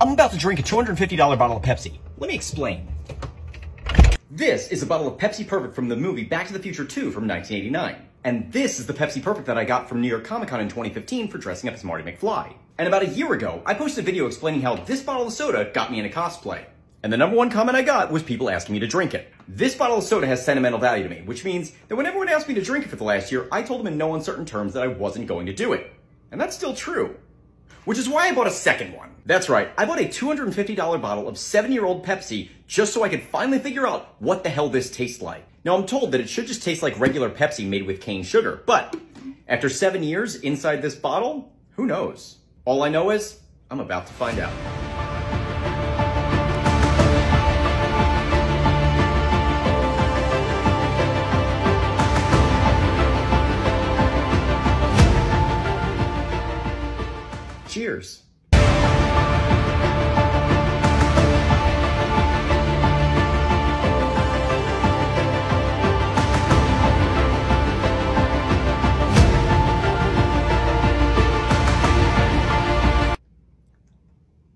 I'm about to drink a $250 bottle of Pepsi. Let me explain. This is a bottle of Pepsi Perfect from the movie Back to the Future 2 from 1989. And this is the Pepsi Perfect that I got from New York Comic Con in 2015 for dressing up as Marty McFly. And about a year ago, I posted a video explaining how this bottle of soda got me into cosplay. And the number one comment I got was people asking me to drink it. This bottle of soda has sentimental value to me, which means that when everyone asked me to drink it for the last year, I told them in no uncertain terms that I wasn't going to do it. And that's still true. Which is why I bought a second one. That's right, I bought a $250 bottle of 7-year-old Pepsi just so I could finally figure out what the hell this tastes like. Now I'm told that it should just taste like regular Pepsi made with cane sugar, but after 7 years inside this bottle, who knows? All I know is, I'm about to find out. Cheers.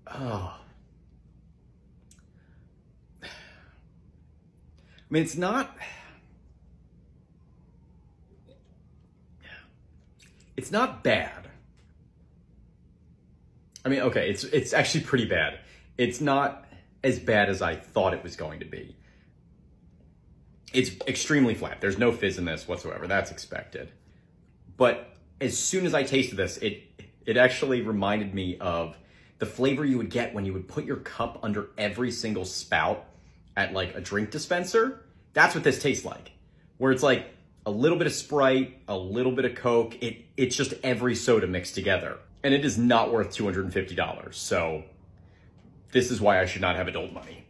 Oh. I mean, it's not. It's not bad. I mean, okay, it's it's actually pretty bad. It's not as bad as I thought it was going to be. It's extremely flat. There's no fizz in this whatsoever. That's expected. But as soon as I tasted this, it it actually reminded me of the flavor you would get when you would put your cup under every single spout at like a drink dispenser. That's what this tastes like. Where it's like a little bit of Sprite, a little bit of Coke. It it's just every soda mixed together. And it is not worth $250. So this is why I should not have adult money.